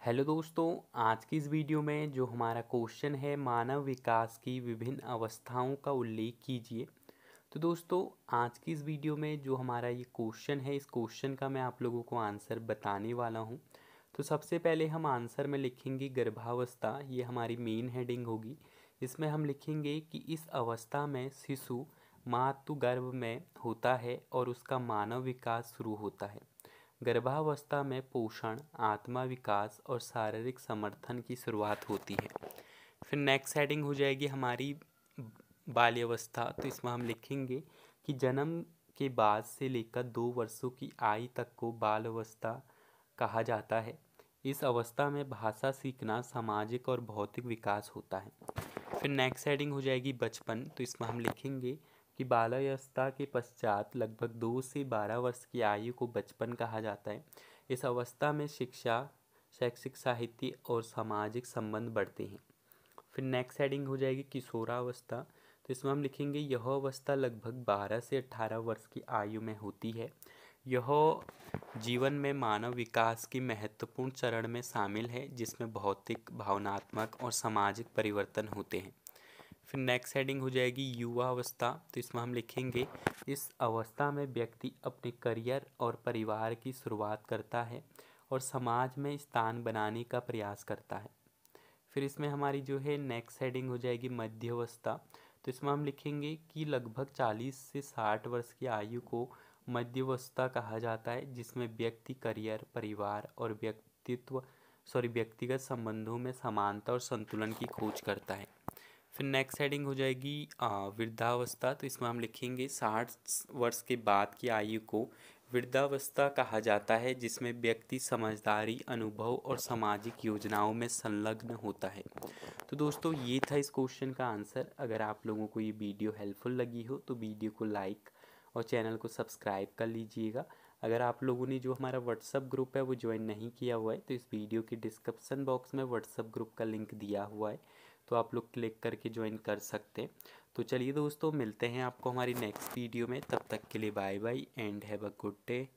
Hello दोस्तों, आज की इस वीडियो में जो हमारा क्वेश्चन है, मानव विकास की विभिन्न अवस्थाओं का उल्लेख कीजिए। तो दोस्तों, आज की इस वीडियो में जो हमारा ये क्वेश्चन है, इस क्वेश्चन का मैं आप लोगों को आंसर बताने वाला हूँ। तो सबसे पहले हम आंसर में लिखेंगे गर्भावस्था, ये हमारी मेन हेडिंग होगी। इसमें हम लिखेंगे कि इस अवस्था में शिशु मातु गर्भ में होता है और उसका मानव विकास शुरू होता है। गर्भावस्था में पोषण, आत्मा विकास और शारीरिक समर्थन की शुरुआत होती है। फिर नेक्स्ट हेडिंग हो जाएगी हमारी बाल्यावस्था। तो इसमें हम लिखेंगे कि जन्म के बाद से लेकर दो वर्षों की आयु तक को बाल अवस्था कहा जाता है। इस अवस्था में भाषा सीखना सामाजिक और भौतिक विकास होता है। फिर नेक्स्ट हेडिंग हो जाएगी बचपन। तो इसमें हम लिखेंगे कि बाल्यावस्था के पश्चात लगभग दो से बारह वर्ष की आयु को बचपन कहा जाता है। इस अवस्था में शिक्षा, शैक्षिक साहित्य और सामाजिक संबंध बढ़ते हैं। फिर नेक्स्ट हेडिंग हो जाएगी किशोरावस्था। तो इसमें हम लिखेंगे, यह अवस्था लगभग बारह से अठारह वर्ष की आयु में होती है। यह जीवन में मानव विकास की महत्वपूर्ण चरण में शामिल है, जिसमें भौतिक, भावनात्मक और सामाजिक परिवर्तन होते हैं। फिर नेक्स्ट हेडिंग हो जाएगी युवा अवस्था तो इसमें हम लिखेंगे, इस अवस्था में व्यक्ति अपने करियर और परिवार की शुरुआत करता है और समाज में स्थान बनाने का प्रयास करता है। फिर इसमें हमारी जो है नेक्स्ट हेडिंग हो जाएगी मध्यावस्था। तो इसमें हम लिखेंगे कि लगभग 40 से 60 वर्ष की आयु को मध्यावस्था कहा जाता है, जिसमें व्यक्ति करियर, परिवार और व्यक्तित्व सॉरी व्यक्तिगत संबंधों में समानता और संतुलन की खोज करता है। फिर नेक्स्ट हेडिंग हो जाएगी वृद्धावस्था। तो इसमें हम लिखेंगे साठ वर्ष के बाद की आयु को वृद्धावस्था कहा जाता है, जिसमें व्यक्ति समझदारी, अनुभव और सामाजिक योजनाओं में संलग्न होता है। तो दोस्तों, ये था इस क्वेश्चन का आंसर अगर आप लोगों को ये वीडियो हेल्पफुल लगी हो तो वीडियो को लाइक और चैनल को सब्सक्राइब कर लीजिएगा। अगर आप लोगों ने जो हमारा व्हाट्सअप ग्रुप है, वो ज्वाइन नहीं किया हुआ है तो इस वीडियो के डिस्क्रिप्सन बॉक्स में व्हाट्सअप ग्रुप का लिंक दिया हुआ है। तो आप लोग क्लिक करके ज्वाइन कर सकते हैं। तो चलिए दोस्तों, मिलते हैं आपको हमारी नेक्स्ट वीडियो में। तब तक के लिए bye bye and have a good day